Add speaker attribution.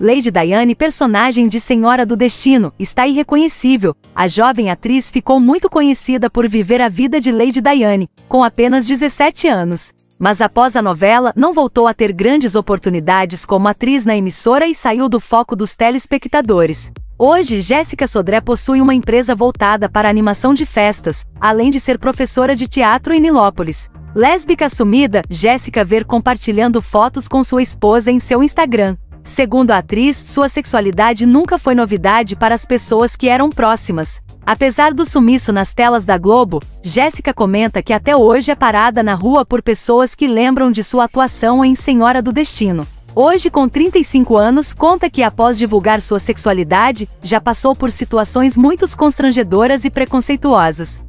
Speaker 1: Lady Diane, personagem de Senhora do Destino, está irreconhecível. A jovem atriz ficou muito conhecida por viver a vida de Lady Diane, com apenas 17 anos. Mas após a novela, não voltou a ter grandes oportunidades como atriz na emissora e saiu do foco dos telespectadores. Hoje, Jéssica Sodré possui uma empresa voltada para animação de festas, além de ser professora de teatro em Nilópolis. Lésbica assumida, Jéssica ver compartilhando fotos com sua esposa em seu Instagram. Segundo a atriz, sua sexualidade nunca foi novidade para as pessoas que eram próximas. Apesar do sumiço nas telas da Globo, Jéssica comenta que até hoje é parada na rua por pessoas que lembram de sua atuação em Senhora do Destino. Hoje, com 35 anos, conta que após divulgar sua sexualidade, já passou por situações muito constrangedoras e preconceituosas.